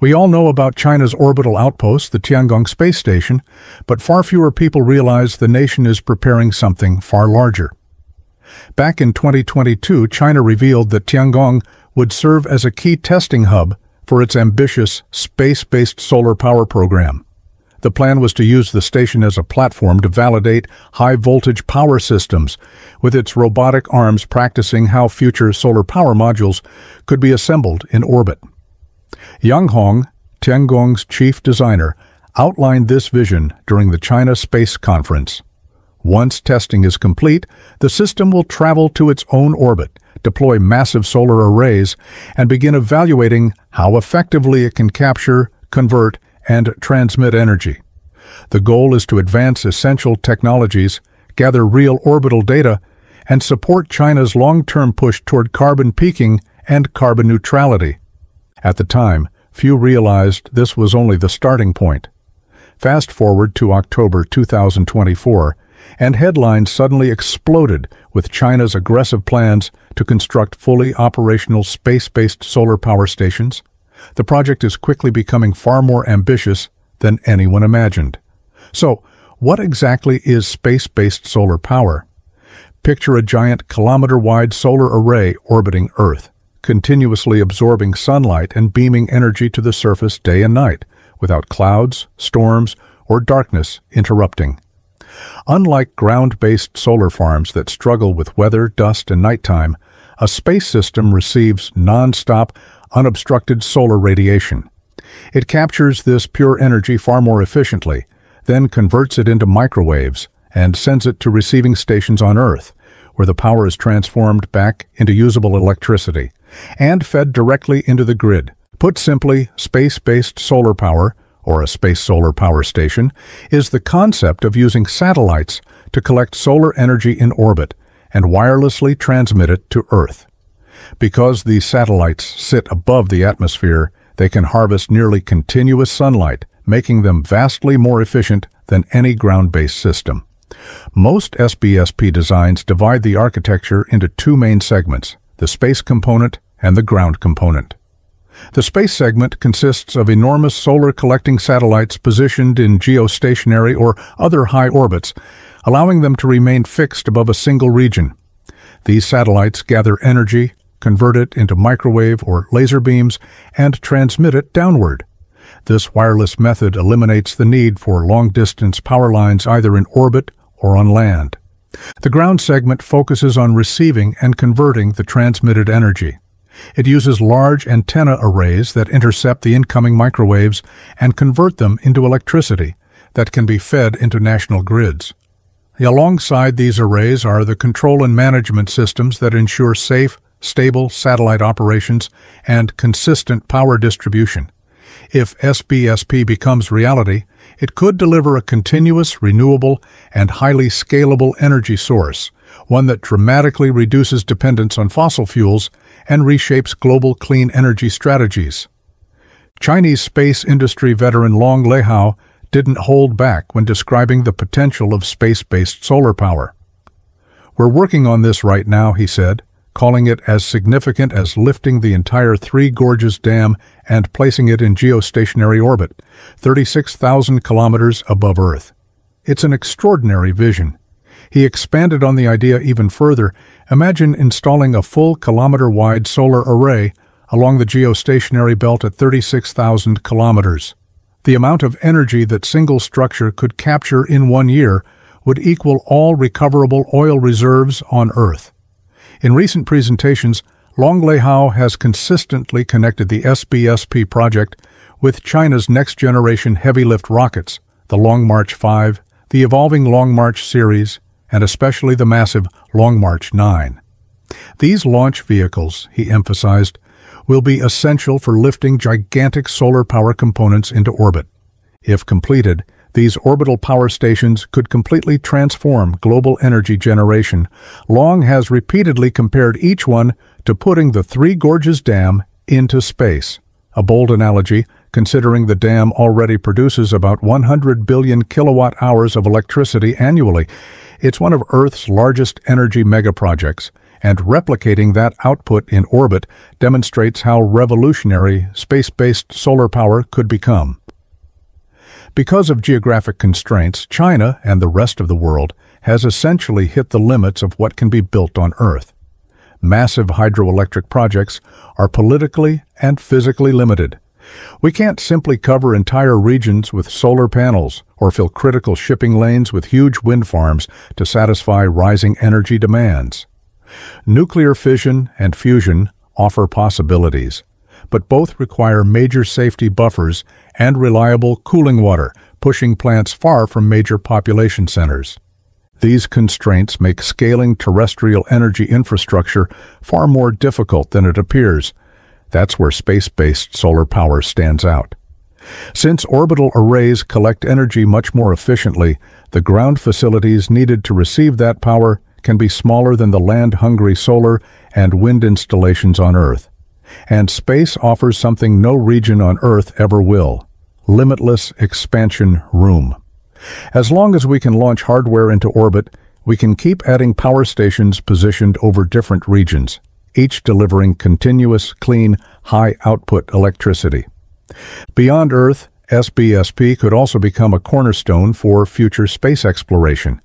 We all know about China's orbital outpost, the Tiangong space station, but far fewer people realize the nation is preparing something far larger. Back in 2022, China revealed that Tiangong would serve as a key testing hub for its ambitious space-based solar power program. The plan was to use the station as a platform to validate high-voltage power systems, with its robotic arms practicing how future solar power modules could be assembled in orbit. Yang Hong, Tiangong's chief designer, outlined this vision during the China Space Conference. Once testing is complete, the system will travel to its own orbit, deploy massive solar arrays, and begin evaluating how effectively it can capture, convert, and transmit energy. The goal is to advance essential technologies, gather real orbital data, and support China's long-term push toward carbon peaking and carbon neutrality. At the time, few realized this was only the starting point. Fast forward to October 2024, and headlines suddenly exploded with China's aggressive plans to construct fully operational space-based solar power stations. The project is quickly becoming far more ambitious than anyone imagined. So, what exactly is space-based solar power? Picture a giant kilometer-wide solar array orbiting Earth continuously absorbing sunlight and beaming energy to the surface day and night, without clouds, storms, or darkness interrupting. Unlike ground-based solar farms that struggle with weather, dust, and nighttime, a space system receives non-stop, unobstructed solar radiation. It captures this pure energy far more efficiently, then converts it into microwaves and sends it to receiving stations on Earth, where the power is transformed back into usable electricity and fed directly into the grid. Put simply, space-based solar power, or a space solar power station, is the concept of using satellites to collect solar energy in orbit and wirelessly transmit it to Earth. Because these satellites sit above the atmosphere, they can harvest nearly continuous sunlight, making them vastly more efficient than any ground-based system. Most SBSP designs divide the architecture into two main segments, the space component and the ground component. The space segment consists of enormous solar collecting satellites positioned in geostationary or other high orbits, allowing them to remain fixed above a single region. These satellites gather energy, convert it into microwave or laser beams, and transmit it downward. This wireless method eliminates the need for long-distance power lines either in orbit or on land. The ground segment focuses on receiving and converting the transmitted energy. It uses large antenna arrays that intercept the incoming microwaves and convert them into electricity that can be fed into national grids. Alongside these arrays are the control and management systems that ensure safe, stable satellite operations and consistent power distribution. If SBSP becomes reality, it could deliver a continuous, renewable, and highly scalable energy source, one that dramatically reduces dependence on fossil fuels and reshapes global clean energy strategies. Chinese space industry veteran Long Lehao didn't hold back when describing the potential of space-based solar power. We're working on this right now, he said, calling it as significant as lifting the entire Three Gorges Dam and placing it in geostationary orbit, 36,000 kilometers above Earth. It's an extraordinary vision. He expanded on the idea even further. Imagine installing a full kilometer-wide solar array along the geostationary belt at 36,000 kilometers. The amount of energy that single structure could capture in one year would equal all recoverable oil reserves on Earth. In recent presentations, Long Lehao has consistently connected the SBSP project with China's next-generation heavy-lift rockets, the Long March 5, the evolving Long March series, and especially the massive Long March 9. These launch vehicles, he emphasized, will be essential for lifting gigantic solar power components into orbit. If completed, these orbital power stations could completely transform global energy generation. Long has repeatedly compared each one to putting the Three Gorges Dam into space. A bold analogy, considering the dam already produces about 100 billion kilowatt hours of electricity annually. It's one of Earth's largest energy megaprojects, and replicating that output in orbit demonstrates how revolutionary space-based solar power could become. Because of geographic constraints, China and the rest of the world has essentially hit the limits of what can be built on Earth. Massive hydroelectric projects are politically and physically limited. We can't simply cover entire regions with solar panels or fill critical shipping lanes with huge wind farms to satisfy rising energy demands. Nuclear fission and fusion offer possibilities, but both require major safety buffers and reliable cooling water, pushing plants far from major population centers. These constraints make scaling terrestrial energy infrastructure far more difficult than it appears. That's where space-based solar power stands out. Since orbital arrays collect energy much more efficiently, the ground facilities needed to receive that power can be smaller than the land-hungry solar and wind installations on Earth. And space offers something no region on Earth ever will, limitless expansion room. As long as we can launch hardware into orbit, we can keep adding power stations positioned over different regions, each delivering continuous, clean, high-output electricity. Beyond Earth, SBSP could also become a cornerstone for future space exploration.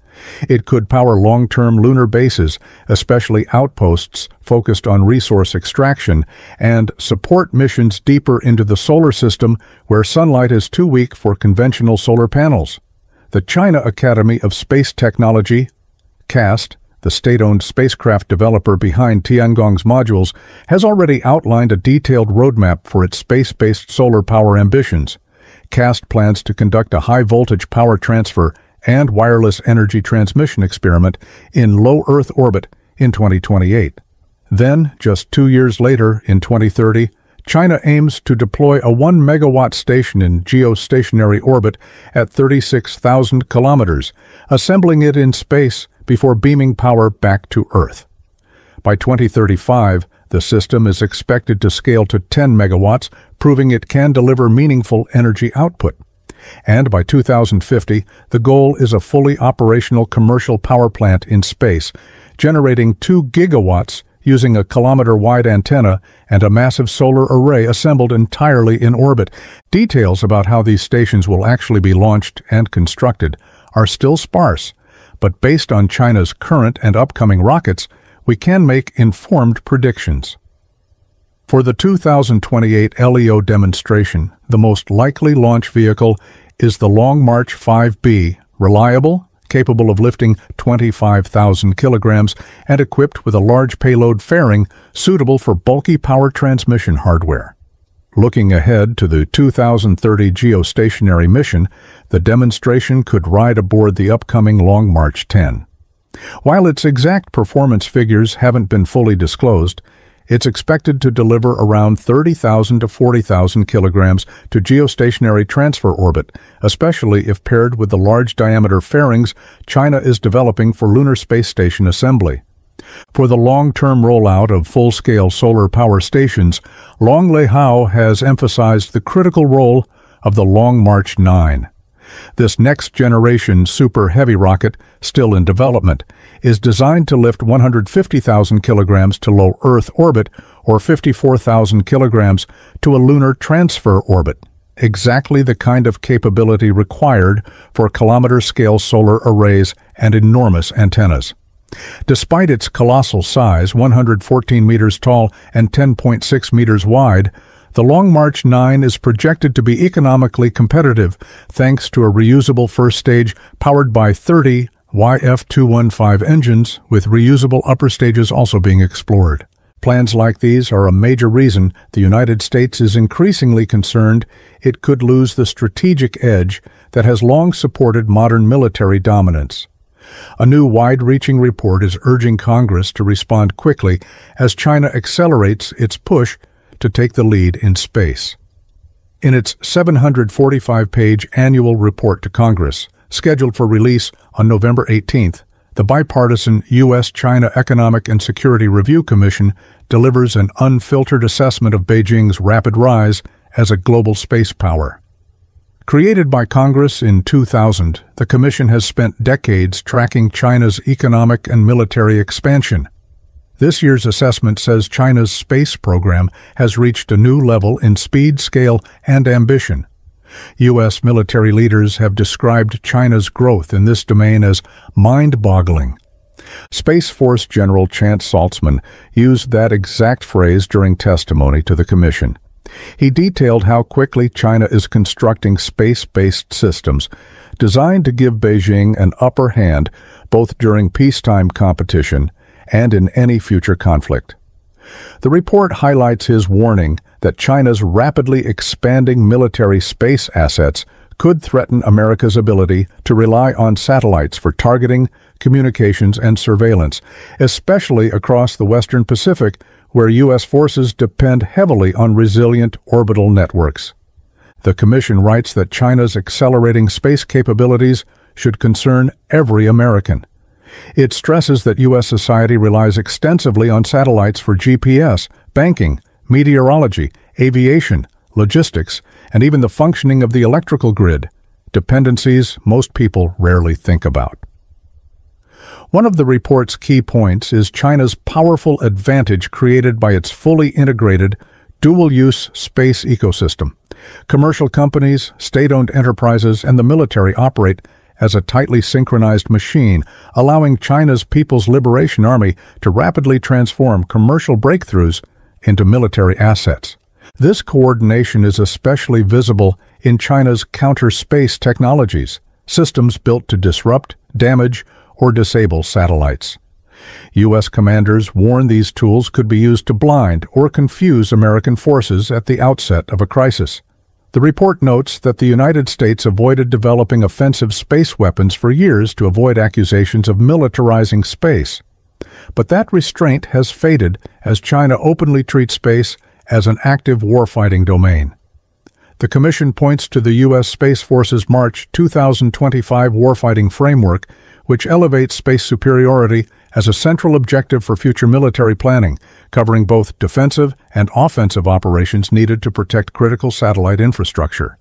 It could power long-term lunar bases, especially outposts focused on resource extraction, and support missions deeper into the solar system where sunlight is too weak for conventional solar panels. The China Academy of Space Technology, CAST, the state-owned spacecraft developer behind Tiangong's modules, has already outlined a detailed roadmap for its space-based solar power ambitions. CAST plans to conduct a high-voltage power transfer and wireless energy transmission experiment in low Earth orbit in 2028. Then, just two years later, in 2030, China aims to deploy a 1 megawatt station in geostationary orbit at 36,000 kilometers, assembling it in space before beaming power back to Earth. By 2035, the system is expected to scale to 10 megawatts, proving it can deliver meaningful energy output. And by 2050, the goal is a fully operational commercial power plant in space, generating 2 gigawatts using a kilometer-wide antenna and a massive solar array assembled entirely in orbit. Details about how these stations will actually be launched and constructed are still sparse, but based on China's current and upcoming rockets, we can make informed predictions. For the 2028 LEO demonstration, the most likely launch vehicle is the Long March 5B, reliable, capable of lifting 25,000 kilograms and equipped with a large payload fairing suitable for bulky power transmission hardware. Looking ahead to the 2030 geostationary mission, the demonstration could ride aboard the upcoming Long March 10. While its exact performance figures haven't been fully disclosed, it's expected to deliver around 30,000 to 40,000 kilograms to geostationary transfer orbit, especially if paired with the large diameter fairings China is developing for lunar space station assembly. For the long-term rollout of full-scale solar power stations, Long Lehao has emphasized the critical role of the Long March 9. This next-generation Super Heavy rocket, still in development, is designed to lift 150,000 kilograms to low Earth orbit or 54,000 kilograms to a lunar transfer orbit, exactly the kind of capability required for kilometer-scale solar arrays and enormous antennas. Despite its colossal size, 114 meters tall and 10.6 meters wide, the Long March 9 is projected to be economically competitive thanks to a reusable first stage powered by 30 YF-215 engines, with reusable upper stages also being explored. Plans like these are a major reason the United States is increasingly concerned it could lose the strategic edge that has long supported modern military dominance. A new wide-reaching report is urging Congress to respond quickly as China accelerates its push to take the lead in space. In its 745-page annual report to Congress, scheduled for release on November 18th, the bipartisan U.S.-China Economic and Security Review Commission delivers an unfiltered assessment of Beijing's rapid rise as a global space power. Created by Congress in 2000, the Commission has spent decades tracking China's economic and military expansion, This year's assessment says China's space program has reached a new level in speed, scale, and ambition. U.S. military leaders have described China's growth in this domain as mind-boggling. Space Force General Chance Saltzman used that exact phrase during testimony to the Commission. He detailed how quickly China is constructing space-based systems designed to give Beijing an upper hand both during peacetime competition and in any future conflict. The report highlights his warning that China's rapidly expanding military space assets could threaten America's ability to rely on satellites for targeting, communications, and surveillance, especially across the Western Pacific, where U.S. forces depend heavily on resilient orbital networks. The Commission writes that China's accelerating space capabilities should concern every American. It stresses that U.S. society relies extensively on satellites for GPS, banking, meteorology, aviation, logistics, and even the functioning of the electrical grid, dependencies most people rarely think about. One of the report's key points is China's powerful advantage created by its fully integrated, dual-use space ecosystem. Commercial companies, state-owned enterprises, and the military operate as a tightly synchronized machine, allowing China's People's Liberation Army to rapidly transform commercial breakthroughs into military assets. This coordination is especially visible in China's counter-space technologies, systems built to disrupt, damage, or disable satellites. U.S. commanders warn these tools could be used to blind or confuse American forces at the outset of a crisis. The report notes that the United States avoided developing offensive space weapons for years to avoid accusations of militarizing space. But that restraint has faded as China openly treats space as an active warfighting domain. The Commission points to the U.S. Space Force's March 2025 warfighting framework, which elevates space superiority as a central objective for future military planning, covering both defensive and offensive operations needed to protect critical satellite infrastructure.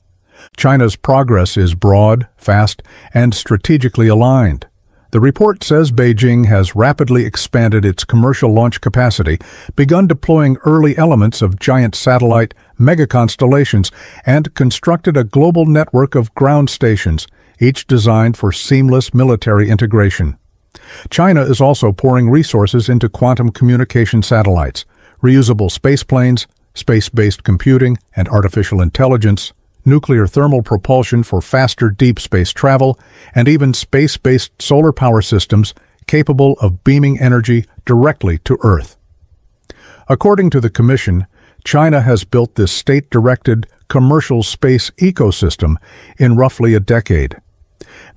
China's progress is broad, fast, and strategically aligned. The report says Beijing has rapidly expanded its commercial launch capacity, begun deploying early elements of giant satellite megaconstellations, and constructed a global network of ground stations, each designed for seamless military integration. China is also pouring resources into quantum communication satellites, reusable spaceplanes, space-based computing and artificial intelligence, nuclear thermal propulsion for faster deep space travel, and even space-based solar power systems capable of beaming energy directly to Earth. According to the Commission, China has built this state-directed commercial space ecosystem in roughly a decade.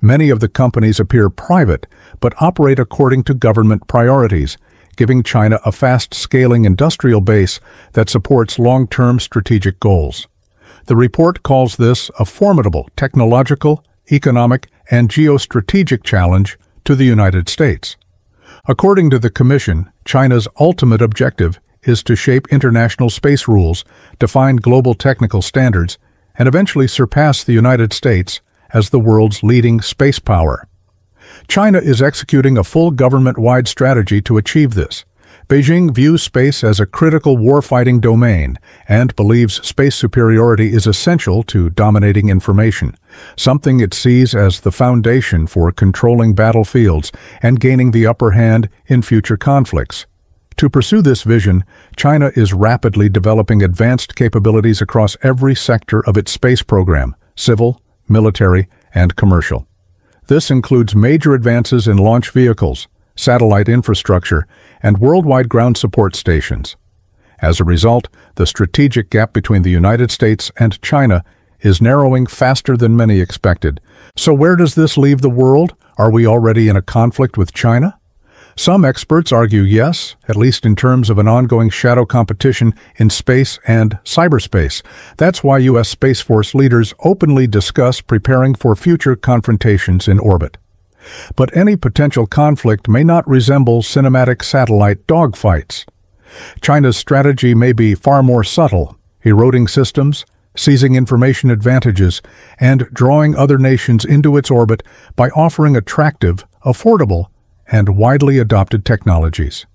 Many of the companies appear private, but operate according to government priorities, giving China a fast-scaling industrial base that supports long-term strategic goals. The report calls this a formidable technological, economic, and geostrategic challenge to the United States. According to the Commission, China's ultimate objective is to shape international space rules, define global technical standards, and eventually surpass the United States as the world's leading space power. China is executing a full government-wide strategy to achieve this. Beijing views space as a critical warfighting domain and believes space superiority is essential to dominating information, something it sees as the foundation for controlling battlefields and gaining the upper hand in future conflicts. To pursue this vision, China is rapidly developing advanced capabilities across every sector of its space program, civil, military, and commercial. This includes major advances in launch vehicles, satellite infrastructure, and worldwide ground support stations. As a result, the strategic gap between the United States and China is narrowing faster than many expected. So where does this leave the world? Are we already in a conflict with China? Some experts argue yes, at least in terms of an ongoing shadow competition in space and cyberspace. That's why U.S. Space Force leaders openly discuss preparing for future confrontations in orbit. But any potential conflict may not resemble cinematic satellite dogfights. China's strategy may be far more subtle, eroding systems, seizing information advantages, and drawing other nations into its orbit by offering attractive, affordable, and widely adopted technologies.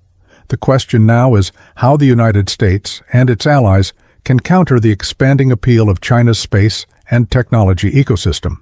The question now is how the United States and its allies can counter the expanding appeal of China's space and technology ecosystem.